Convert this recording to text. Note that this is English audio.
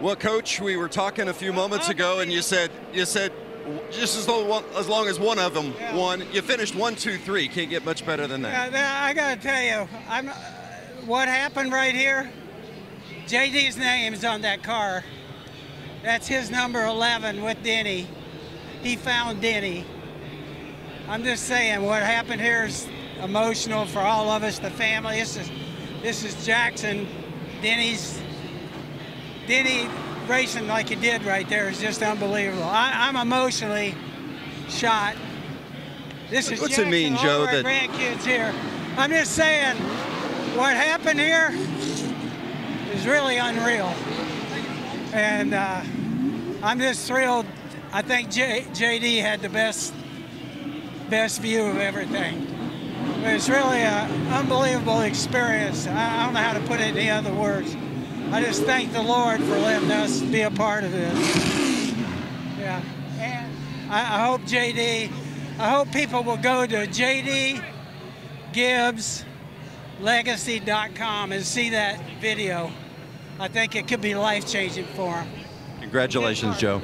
Well, Coach, we were talking a few moments ago, and you said you said just as long, as long as one of them Yeah. won, you finished one, two, three. Can't get much better than that. Uh, I gotta tell you, I'm. Uh, what happened right here? JD's name's on that car. That's his number 11 with Denny. He found Denny. I'm just saying, what happened here is emotional for all of us, the family. This is, this is Jackson, Denny's, Denny racing like he did right there is just unbelievable. I, I'm emotionally shot. This is What's it mean, Joe, that- grandkids here. I'm just saying, what happened here is really unreal, and uh, I'm just thrilled. I think J- JD had the best best view of everything. It was really an unbelievable experience. I I don't know how to put it in any other words. I just thank the Lord for letting us be a part of this. Yeah, and I, I hope JD, I hope people will go to JD Gibbs and see that video. I think it could be life changing for them. Congratulations, Joe.